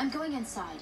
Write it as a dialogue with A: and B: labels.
A: I'm going inside.